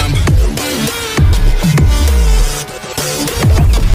i'm